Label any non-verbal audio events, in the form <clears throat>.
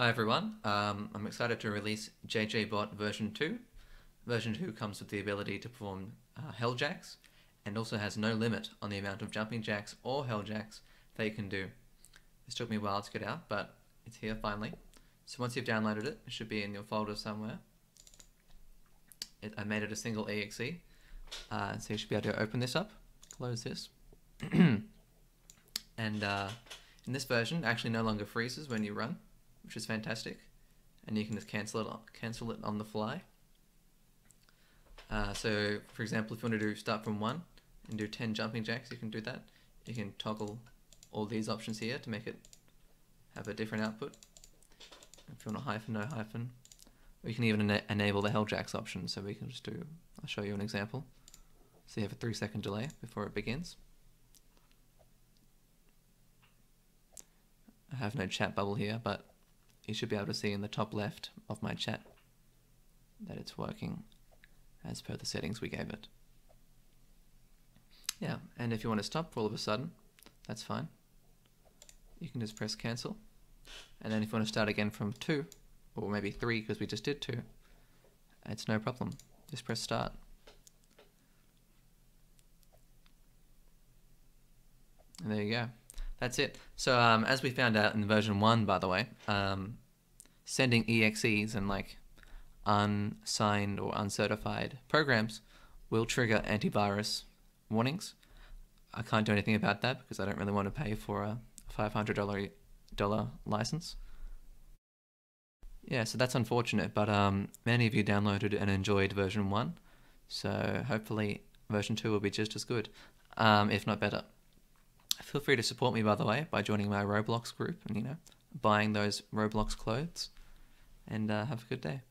Hi everyone, um, I'm excited to release JJBot version 2. Version 2 comes with the ability to perform uh, hell jacks and also has no limit on the amount of jumping jacks or hell jacks that you can do. This took me a while to get out, but it's here finally. So once you've downloaded it, it should be in your folder somewhere. It, I made it a single exe, uh, so you should be able to open this up, close this, <clears throat> and uh, in this version, it actually no longer freezes when you run which is fantastic. And you can just cancel it, cancel it on the fly. Uh, so, for example, if you want to do start from one and do 10 jumping jacks, you can do that. You can toggle all these options here to make it have a different output. If you want a hyphen, no hyphen. We can even ena enable the hell jacks option, so we can just do, I'll show you an example. So you have a three second delay before it begins. I have no chat bubble here, but you should be able to see in the top left of my chat that it's working as per the settings we gave it. Yeah, and if you want to stop all of a sudden, that's fine. You can just press cancel. And then if you want to start again from 2, or maybe 3 because we just did 2, it's no problem. Just press start. And there you go. That's it. So um, as we found out in version one, by the way, um, sending exes and like unsigned or uncertified programs will trigger antivirus warnings. I can't do anything about that because I don't really want to pay for a $500 license. Yeah, so that's unfortunate, but um, many of you downloaded and enjoyed version 1, so hopefully version 2 will be just as good, um, if not better. Feel free to support me, by the way, by joining my Roblox group and, you know, buying those Roblox clothes. And uh, have a good day.